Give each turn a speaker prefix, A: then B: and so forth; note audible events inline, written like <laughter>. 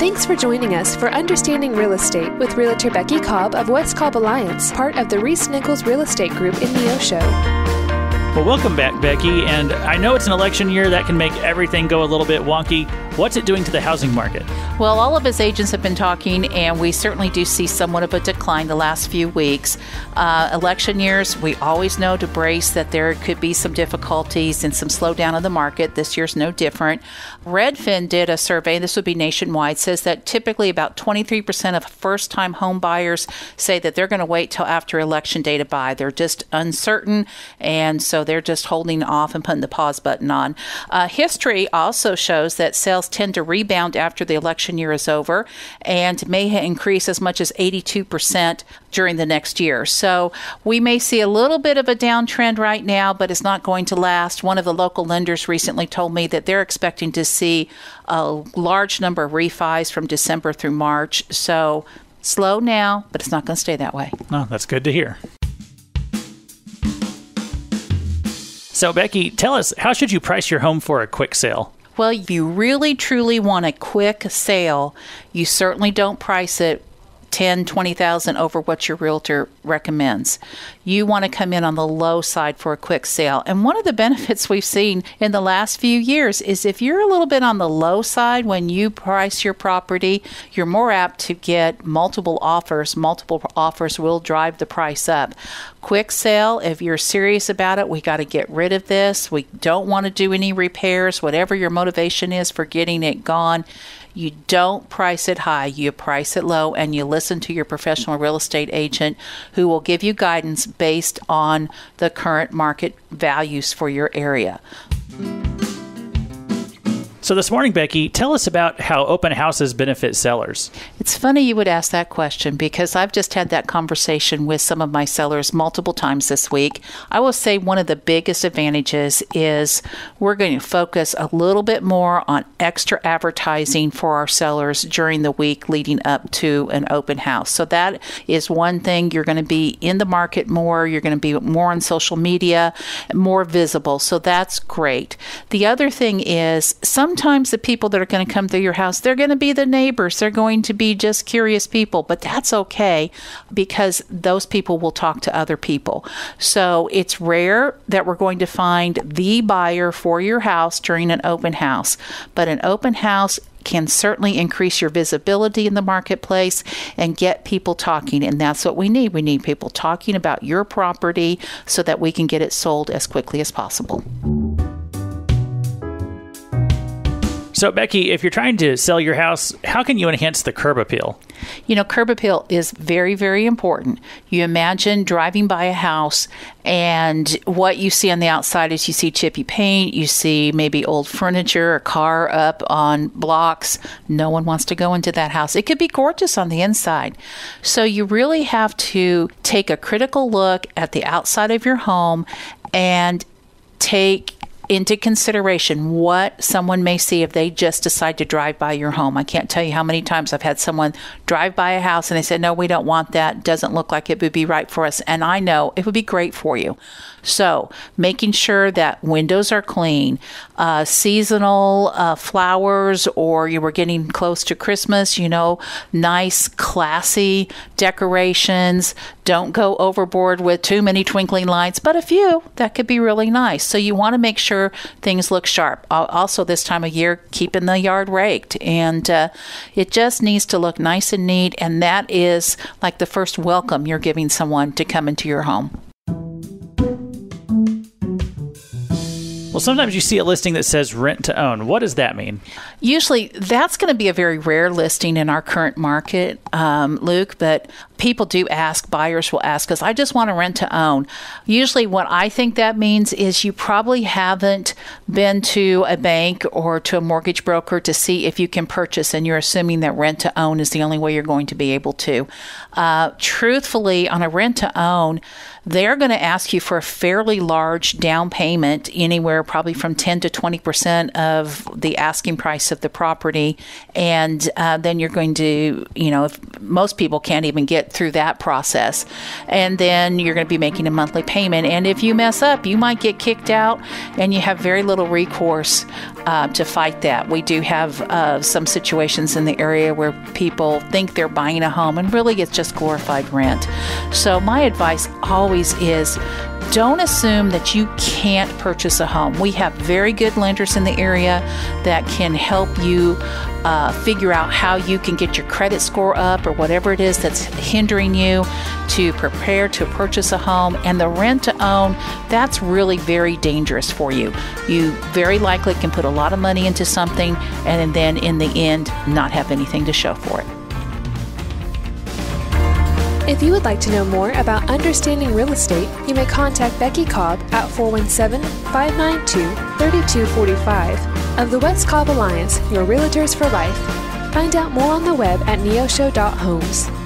A: Thanks for joining us for Understanding Real Estate with Realtor Becky Cobb of West Cobb Alliance, part of the ReeceNichols Real Estate Group in Neosho.
B: Well, welcome back, Becky. And I know it's an election year that can make everything go a little bit wonky. What's it doing to the housing market?
C: Well, all of his agents have been talking, and we certainly do see somewhat of a decline the last few weeks. Uh, election years, we always know to brace that there could be some difficulties and some slowdown of the market. This year's no different. Redfin did a survey, this would be nationwide, says that typically about 23% of first time home buyers say that they're going to wait till after election day to buy. They're just uncertain, and so they're just holding off and putting the pause button on. Uh, history also shows that sales tend to rebound after the election year is over and may increase as much as 82% during the next year. So we may see a little bit of a downtrend right now, but it's not going to last. One of the local lenders recently told me that they're expecting to see a large number of refis from December through March. So slow now, but it's not going to stay that way.
B: No, that's good to hear. So, Becky, tell us how should you price your home for a quick sale?
C: Well, if you really truly want a quick sale, you certainly don't price it 10, 20,000 over what your realtor recommends. You want to come in on the low side for a quick sale. And one of the <laughs> benefits we've seen in the last few years is if you're a little bit on the low side when you price your property, you're more apt to get multiple offers. Multiple offers will drive the price up. Quick sale, if you're serious about it, we got to get rid of this. We don't want to do any repairs, whatever your motivation is for getting it gone you don't price it high, you price it low, and you listen to your professional real estate agent who will give you guidance based on the current market values for your area.
B: So, this morning, Becky, tell us about how open houses benefit sellers.
C: It's funny you would ask that question because I've just had that conversation with some of my sellers multiple times this week. I will say one of the biggest advantages is we're going to focus a little bit more on extra advertising for our sellers during the week leading up to an open house. So, that is one thing. You're going to be in the market more, you're going to be more on social media, more visible. So, that's great. The other thing is sometimes sometimes the people that are going to come through your house, they're going to be the neighbors. They're going to be just curious people, but that's okay because those people will talk to other people. So it's rare that we're going to find the buyer for your house during an open house, but an open house can certainly increase your visibility in the marketplace and get people talking. And that's what we need. We need people talking about your property so that we can get it sold as quickly as possible.
B: So, Becky, if you're trying to sell your house, how can you enhance the curb appeal?
C: You know, curb appeal is very, very important. You imagine driving by a house, and what you see on the outside is you see chippy paint, you see maybe old furniture, a car up on blocks. No one wants to go into that house. It could be gorgeous on the inside. So, you really have to take a critical look at the outside of your home and take into consideration what someone may see if they just decide to drive by your home. I can't tell you how many times I've had someone drive by a house and they said, No, we don't want that. Doesn't look like it would be right for us. And I know it would be great for you. So, making sure that windows are clean, uh, seasonal uh, flowers, or you were getting close to Christmas, you know, nice, classy decorations. Don't go overboard with too many twinkling lights, but a few that could be really nice. So, you want to make sure things look sharp. Also, this time of year, keeping the yard raked, and uh, it just needs to look nice and neat. And that is like the first welcome you're giving someone to come into your home.
B: Well, sometimes you see a listing that says rent to own. What does that mean?
C: Usually, that's going to be a very rare listing in our current market, um, Luke, but people do ask, buyers will ask us, I just want to rent to own. Usually, what I think that means is you probably haven't been to a bank or to a mortgage broker to see if you can purchase, and you're assuming that rent to own is the only way you're going to be able to. Uh, truthfully, on a rent to own, they're going to ask you for a fairly large down payment, anywhere probably from 10 to 20 percent of the asking price of the property, and uh, then you're going to, you know, if most people can't even get through that process, and then you're going to be making a monthly payment, and if you mess up, you might get kicked out, and you have very little recourse uh, to fight that. We do have uh, some situations in the area where people think they're buying a home, and really it's just glorified rent. So my advice always is don't assume that you can't purchase a home. We have very good lenders in the area that can help you uh, figure out how you can get your credit score up or whatever it is that's hindering you to prepare to purchase a home. And the rent to own, that's really very dangerous for you. You very likely can put a lot of money into something and then in the end not have anything to show for it.
A: If you would like to know more about understanding real estate, you may contact Becky Cobb at 417 592 3245 of the West Cobb Alliance, your realtors for life. Find out more on the web at neosho.homes.